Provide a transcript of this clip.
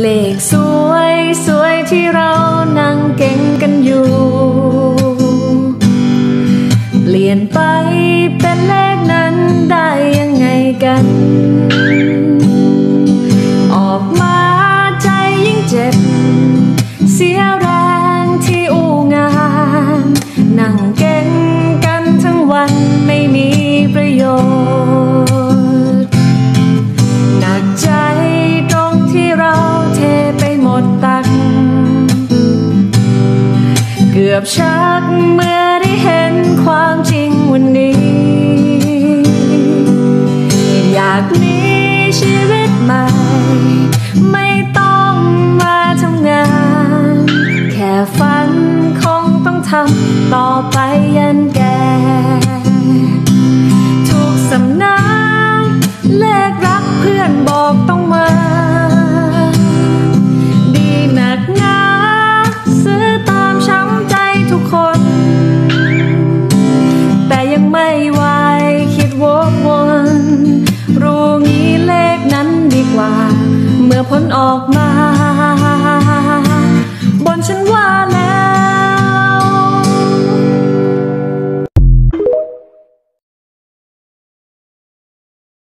เลขสวยสวยที่เรานั่งเก่งกันอยู่ เปลี่ยนไปเป็นเลขนั้นได้ยังไงกัน ออกมาใจยิ่งเจ็บ เสียแรงที่อู่งาน นั่งเก่งกันทั้งวันไม่มีประโยชน์ กือบชักเมื่อได้เห็นความจริงวันนี้ อยากมีชีวิตใหม่ ไม่ต้องมาทำงาน แค่ฝันคงต้องทำต่อไปยันแก่ทุกสำนักเลขรัก ผลออกมา บนฉันว่า